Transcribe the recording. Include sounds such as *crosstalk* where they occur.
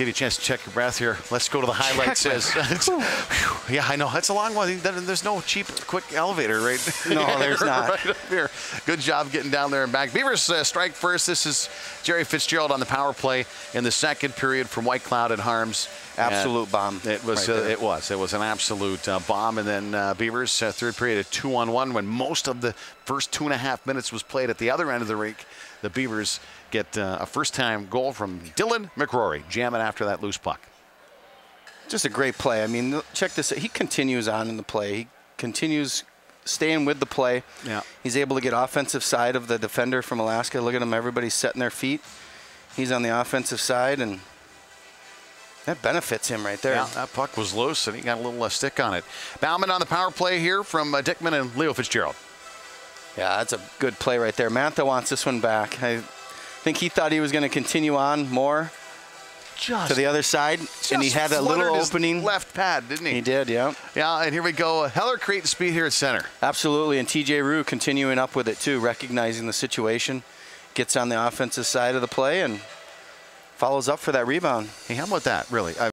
give you a chance to check your breath here. Let's go to the highlights. As, *laughs* yeah, I know. That's a long one. There's no cheap, quick elevator, right? *laughs* No, *laughs* there's not. right up here. Good job getting down there and back. Beavers uh, strike first. This is Gerry Fitzgerald on the power play in the second period from Whitecloud and Harms. Absolute Uh, bomb. It was. right uh, it was. It was an absolute uh, bomb. And then uh, Beavers uh, third period at two on one when most of the first two and a half minutes was played at the other end of the rink. The Beavers get uh, a first-time goal from Dylan McRory, jamming after that loose puck. Just a great play. I mean, check this. out. He continues on in the play. He continues staying with the play. Yeah. He's able to get offensive side of the defender from Alaska. Look at him. Everybody's setting their feet. He's on the offensive side, and that benefits him right there. Yeah, that puck was loose, and he got a little uh, stick on it. Bauman on the power play here from uh, Dickman and Leo Fitzgerald. Yeah, that's a good play right there. Mantha wants this one back. I think he thought he was going to continue on more Just, to the other side, and he had a little opening. left pad, didn't he? He did, yeah. Yeah, and here we go. Heller creating speed here at center. Absolutely, and TJ Rue continuing up with it too, recognizing the situation, gets on the offensive side of the play and follows up for that rebound. Hey, how about that? Really, I,